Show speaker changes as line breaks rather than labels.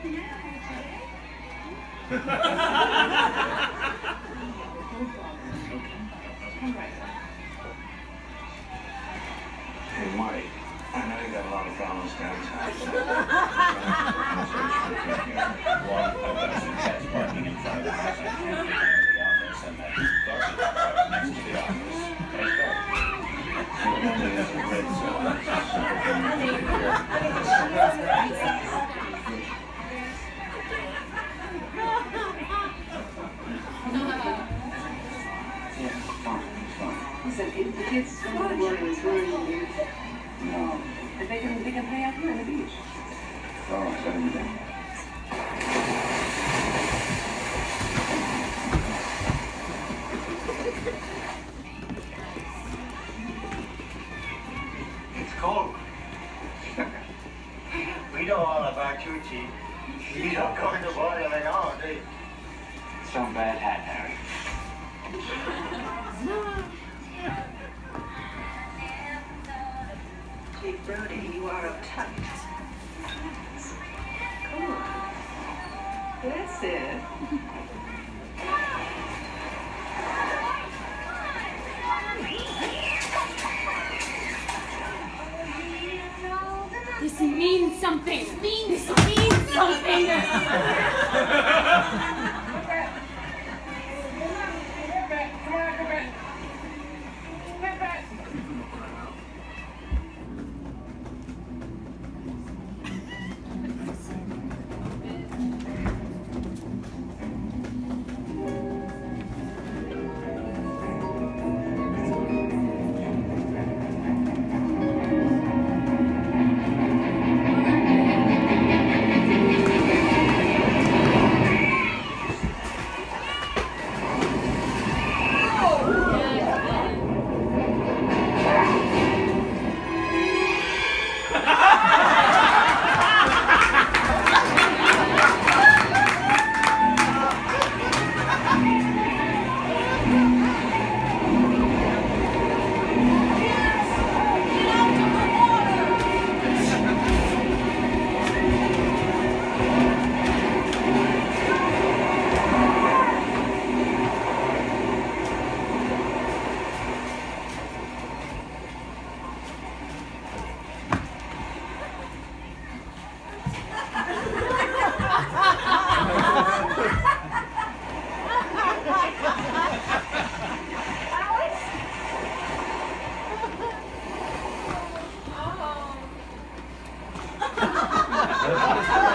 Hey, Mike, I know you got a lot of problems downtown. fine.
Listen, if the kids come to work and it's ruining you,
No,
if they can, they can play out here on the beach.
well, setting it down.
It's cold. we know all about you, Chief. You don't go into boiling at all, do you?
Some bad hat, Harry.
Chief Brody, you are uptight. Come on. That's it.
This means something. Means means something. Yeah.